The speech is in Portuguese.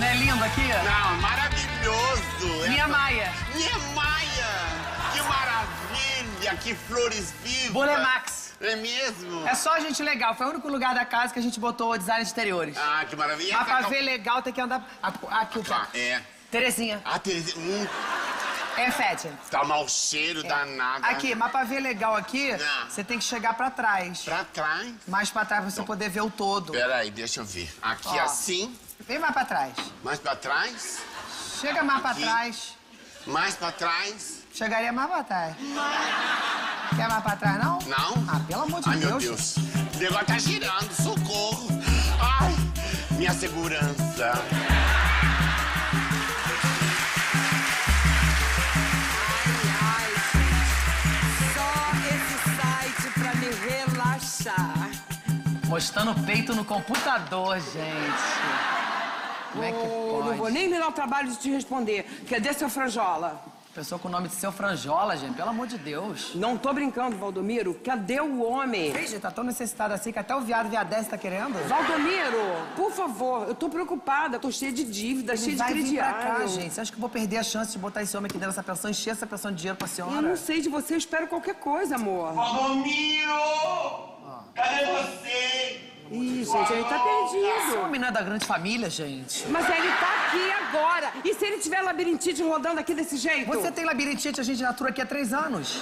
Não é lindo aqui? Não, maravilhoso. Minha Maia. Minha Maia. Que maravilha, que flores vivas. Bolemax. É mesmo? É só gente legal. Foi o único lugar da casa que a gente botou design de exteriores. Ah, que maravilha. Mas pra ver legal tem que andar... Aqui o pé. é. Terezinha. Ah, Terezinha, hum, É, Fete. tá mau cheiro danado. Aqui, mas pra ver legal aqui, Ah. você tem que chegar pra trás. Pra trás. Mais pra trás pra você poder ver o todo. Peraí, deixa eu ver. Aqui Ó. assim, Vem mais pra trás. mais pra trás, Chega mais pra Aqui. trás. mais pra trás. Chegaria mais pra trás. Quer mais pra trás, não? Não? Ah, pelo amor de Ai, Deus. meu Deus. O negócio tá girando, socorro. Ai, minha segurança. Ai, só esse site pra me relaxar. Mostrando o peito no computador, gente. Como é que pode? não vou nem me dar o trabalho de te responder. Cadê seu franjola? Pessoa com o nome de seu franjola, gente. Pelo amor de Deus. Não tô brincando, Valdomiro. Cadê o homem? Gente, tá tão necessitado assim que até o viado viadesse tá querendo. Valdomiro, por favor, eu tô preocupada. Tô cheia de dívida, cheia de Vai vir pra cá, crediário. gente. Você acha que eu vou perder a chance de botar esse homem aqui dentro dessa pensão, encher essa pensão de dinheiro pra senhora? Eu não sei de você, eu espero qualquer coisa, amor. Valdomiro! Tá Esse perdido. homem não é da grande família, gente. Mas ele tá aqui agora. E se ele tiver labirintite rodando aqui desse jeito? Você tem labirintite, a gente natura aqui há três anos.